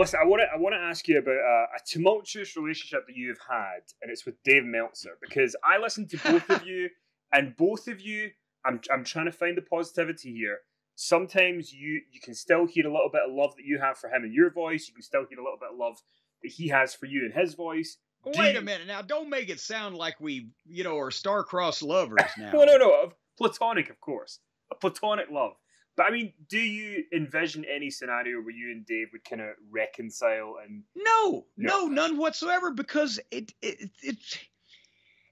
Well, listen, I want to I want to ask you about uh, a tumultuous relationship that you've had, and it's with Dave Meltzer because I listened to both of you, and both of you, I'm I'm trying to find the positivity here. Sometimes you you can still hear a little bit of love that you have for him in your voice. You can still hear a little bit of love that he has for you in his voice. Do Wait you... a minute now! Don't make it sound like we, you know, are star-crossed lovers now. no, no, no. Platonic, of course, a platonic love. But I mean, do you envision any scenario where you and Dave would kind of reconcile and no, no, no, none whatsoever because it, it it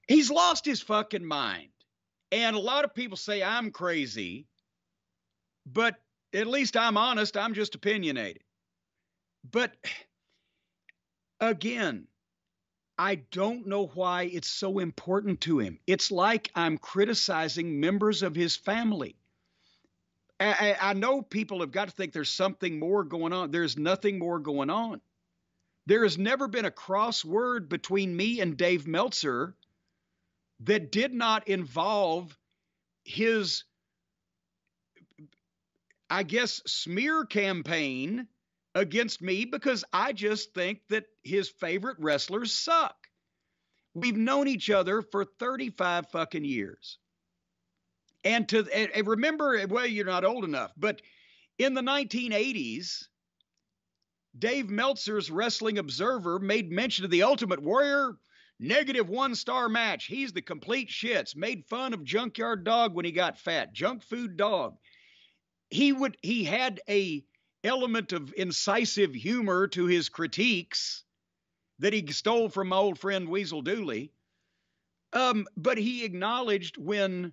he's lost his fucking mind. And a lot of people say I'm crazy, but at least I'm honest, I'm just opinionated. But again, I don't know why it's so important to him. It's like I'm criticizing members of his family. I, I know people have got to think there's something more going on. There's nothing more going on. There has never been a cross word between me and Dave Meltzer that did not involve his, I guess, smear campaign against me because I just think that his favorite wrestlers suck. We've known each other for 35 fucking years. And to and remember, well, you're not old enough, but in the 1980s, Dave Meltzer's Wrestling Observer made mention of the Ultimate Warrior negative one star match. He's the complete shits. Made fun of Junkyard Dog when he got fat. Junk food dog. He would he had a element of incisive humor to his critiques that he stole from my old friend Weasel Dooley. Um, but he acknowledged when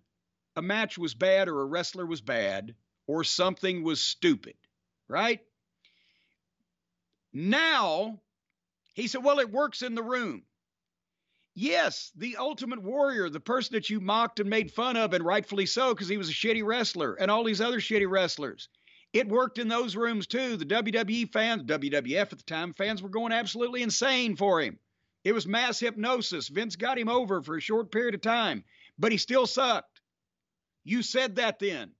a match was bad or a wrestler was bad or something was stupid, right? Now, he said, well, it works in the room. Yes, the Ultimate Warrior, the person that you mocked and made fun of, and rightfully so, because he was a shitty wrestler, and all these other shitty wrestlers. It worked in those rooms too. The WWE fans, WWF at the time, fans were going absolutely insane for him. It was mass hypnosis. Vince got him over for a short period of time, but he still sucked. You said that then.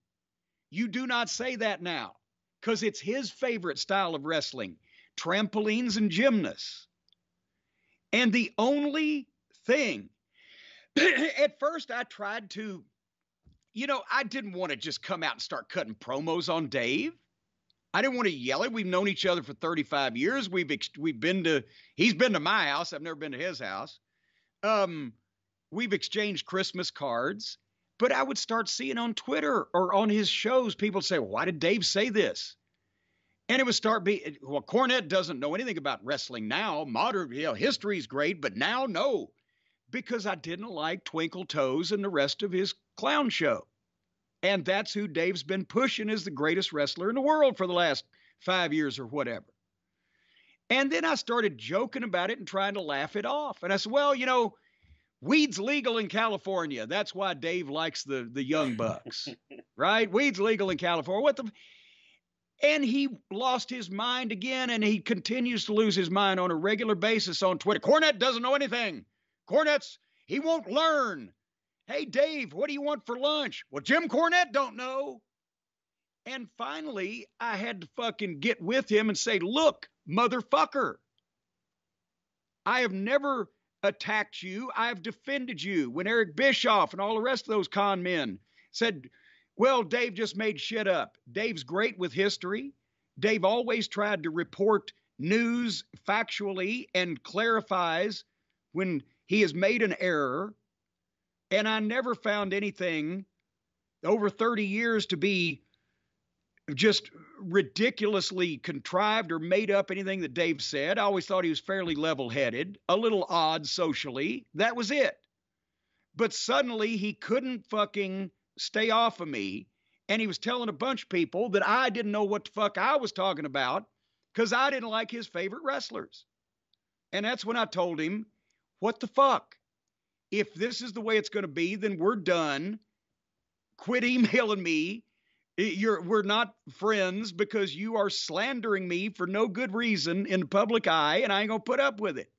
You do not say that now because it's his favorite style of wrestling trampolines and gymnasts. And the only thing, at first, I tried to, you know, I didn't want to just come out and start cutting promos on Dave. I didn't want to yell it. We've known each other for 35 years. We've we've been to he's been to my house. I've never been to his house. Um, we've exchanged Christmas cards. But I would start seeing on Twitter or on his shows, people say, why did Dave say this? And it would start being, well, Cornette doesn't know anything about wrestling now. Modern, you know, history's great, but now, no. Because I didn't like Twinkle Toes and the rest of his clown show. And that's who Dave's been pushing as the greatest wrestler in the world for the last five years or whatever. And then I started joking about it and trying to laugh it off. And I said, well, you know, Weed's legal in California. That's why Dave likes the the young bucks, right? Weed's legal in California. What the? And he lost his mind again, and he continues to lose his mind on a regular basis on Twitter. Cornette doesn't know anything. Cornette's he won't learn. Hey Dave, what do you want for lunch? Well, Jim Cornette don't know. And finally, I had to fucking get with him and say, look, motherfucker, I have never attacked you. I've defended you. When Eric Bischoff and all the rest of those con men said, well, Dave just made shit up. Dave's great with history. Dave always tried to report news factually and clarifies when he has made an error. And I never found anything over 30 years to be just ridiculously contrived or made up anything that Dave said. I always thought he was fairly level headed, a little odd socially. That was it. But suddenly he couldn't fucking stay off of me. And he was telling a bunch of people that I didn't know what the fuck I was talking about because I didn't like his favorite wrestlers. And that's when I told him, what the fuck? If this is the way it's going to be, then we're done. Quit emailing me you're we're not friends because you are slandering me for no good reason in the public eye, and I ain't gonna put up with it.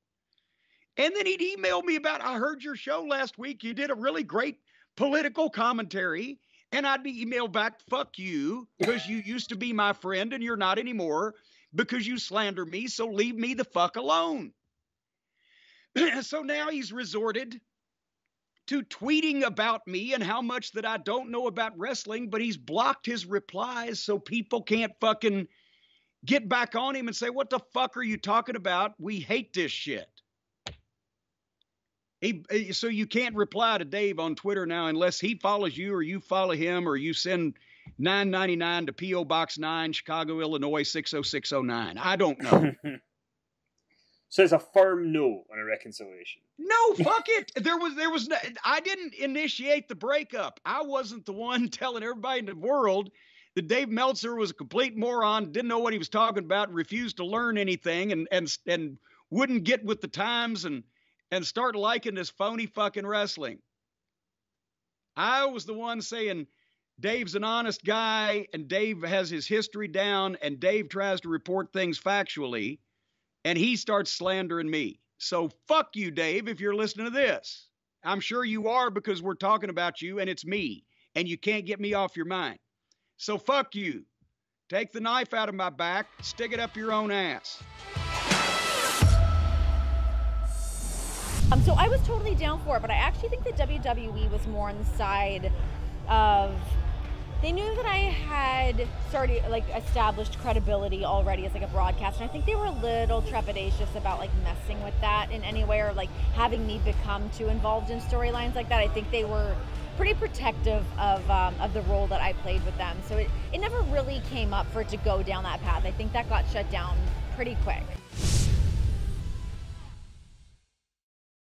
And then he'd email me about, I heard your show last week. You did a really great political commentary. And I'd be emailed back, fuck you, because you used to be my friend and you're not anymore. because you slander me, so leave me the fuck alone. so now he's resorted to tweeting about me and how much that I don't know about wrestling, but he's blocked his replies so people can't fucking get back on him and say, What the fuck are you talking about? We hate this shit. He, eh, so you can't reply to Dave on Twitter now unless he follows you or you follow him or you send 999 to PO Box 9 Chicago Illinois 60609. I don't know. so it's a firm no on a reconciliation. No, fuck it. There was there was no, I didn't initiate the breakup. I wasn't the one telling everybody in the world that Dave Meltzer was a complete moron, didn't know what he was talking about, refused to learn anything and and and wouldn't get with the times and and start liking this phony fucking wrestling. I was the one saying Dave's an honest guy and Dave has his history down and Dave tries to report things factually and he starts slandering me. So fuck you, Dave, if you're listening to this. I'm sure you are because we're talking about you and it's me and you can't get me off your mind. So fuck you. Take the knife out of my back, stick it up your own ass. Um, so I was totally down for it, but I actually think that WWE was more on the side of they knew that I had started like established credibility already as like a broadcaster. I think they were a little trepidatious about like messing with that in any way or like having me become too involved in storylines like that. I think they were pretty protective of um, of the role that I played with them. So it, it never really came up for it to go down that path. I think that got shut down pretty quick.